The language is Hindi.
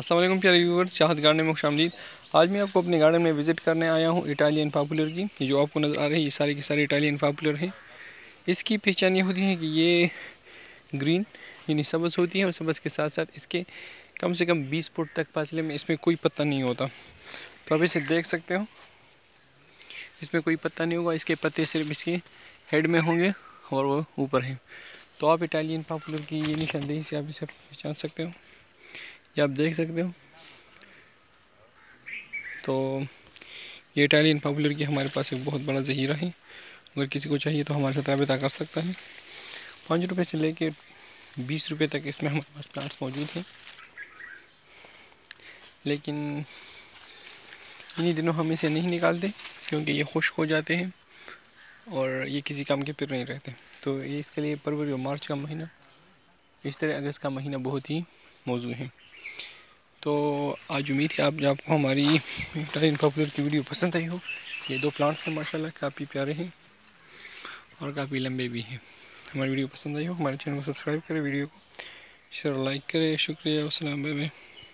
असलम प्यारे व्यूवर चाहत गार्डन में शामदीद आज मैं आपको अपने गार्डन में विज़िट करने आया हूँ, इटालियन पॉपुलर की। ये जो आपको नज़र आ रही है, ये सारे के सारे इटालियन पॉपुलर हैं। इसकी पहचान ये होती है कि ये ग्रीन, यानी सब्ज़ होती है और सब्ज़ के साथ साथ इसके कम से कम 20 फुट तक फासले में इसमें कोई पत्ता नहीं होता। तो आप इसे देख सकते हो। इसमें कोई पत्ता नहीं होगा, इसके पत्ते सिर्फ़ इसके हेड में होंगे और वो ऊपर हैं। तो आप इटालियन पॉपुलर की ये निशानदेही से आप इसे पहचान सकते हो। ये आप देख सकते हो। तो ये इटालियन पॉपुलर की हमारे पास एक बहुत बड़ा ज़हीरा है। अगर किसी को चाहिए तो हमारे साथ रबता कर सकता है। पाँच रुपये से लेके बीस रुपये तक इसमें हमारे पास प्लांट्स मौजूद हैं। लेकिन इन्हीं दिनों हम इसे नहीं निकालते, क्योंकि ये खुश्क हो जाते हैं और ये किसी काम के फिर नहीं रहते। तो ये इसके लिए फरवरी और मार्च का महीना, इस तरह अगस्त का महीना बहुत ही मौजू है। तो आज उम्मीद है आप आपको हमारी इटालियन पॉपुलर की वीडियो पसंद आई हो। ये दो प्लांट्स हैं, माशाल्लाह, काफ़ी प्यारे हैं और काफ़ी लंबे भी हैं। हमारी वीडियो पसंद आई हो, हमारे चैनल को सब्सक्राइब करें, वीडियो को शेयर लाइक करें। शुक्रिया असल में